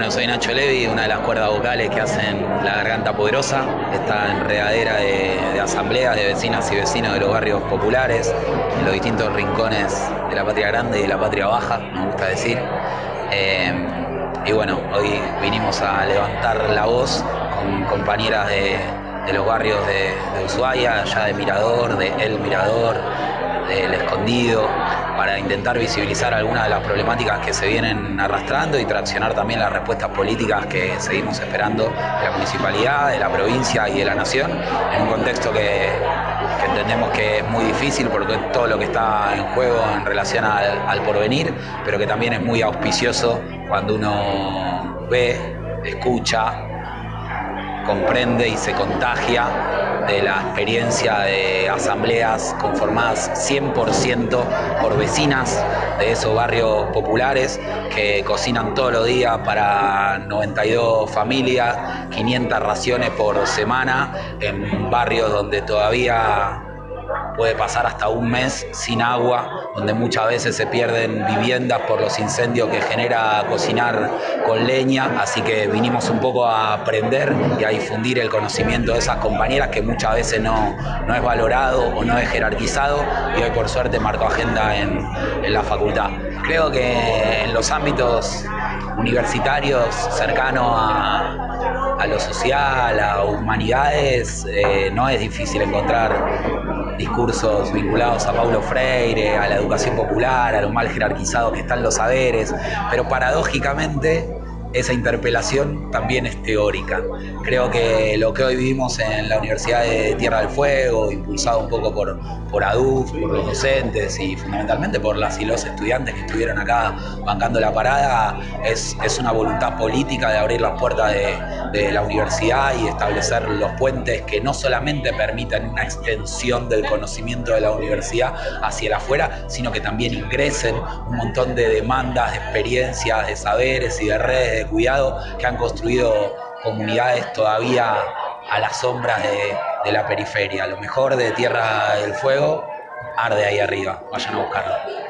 Bueno, soy Nacho Levi, una de las cuerdas vocales que hacen La Garganta Poderosa, esta enredadera de, asambleas de vecinas y vecinos de los barrios populares, en los distintos rincones de la patria grande y de la patria baja, me gusta decir. Eh, y bueno, hoy vinimos a levantar la voz con compañeras de, los barrios de, de Ushuaia, ya de Mirador, de El Mirador, del Escondido, para intentar visibilizar algunas de las problemáticas que se vienen arrastrando y traccionar también las respuestas políticas que seguimos esperando de la municipalidad, de la provincia y de la nación, en un contexto que, entendemos que es muy difícil porque todo lo que está en juego en relación al porvenir, pero que también es muy auspicioso cuando uno ve, escucha, comprende y se contagia de la experiencia de asambleas conformadas 100% por vecinas de esos barrios populares que cocinan todos los días para 92 familias, 500 raciones por semana en barrios donde todavía puede pasar hasta un mes sin agua, donde muchas veces se pierden viviendas por los incendios que genera cocinar con leña, así que vinimos un poco a aprender y a difundir el conocimiento de esas compañeras que muchas veces no, no es valorado o no es jerarquizado y hoy por suerte marcó agenda en, la facultad. Creo que en los ámbitos universitarios cercanos a, a lo social, a humanidades, eh, no es difícil encontrar discursos vinculados a Paulo Freire, a la educación popular, a lo mal jerarquizado que están los saberes, pero paradójicamente esa interpelación también es teórica. Creo que lo que hoy vivimos en la Universidad de Tierra del Fuego, impulsado un poco por, por ADUF, por los docentes y fundamentalmente por las y los estudiantes que estuvieron acá bancando la parada, es, es una voluntad política de abrir las puertas de, de la universidad y establecer los puentes que no solamente permitan una extensión del conocimiento de la universidad hacia el afuera, sino que también ingresen un montón de demandas, de experiencias, de saberes y de redes de cuidado que han construido comunidades todavía a las sombras de, de la periferia. Lo mejor de Tierra del Fuego arde ahí arriba, vayan a buscarlo.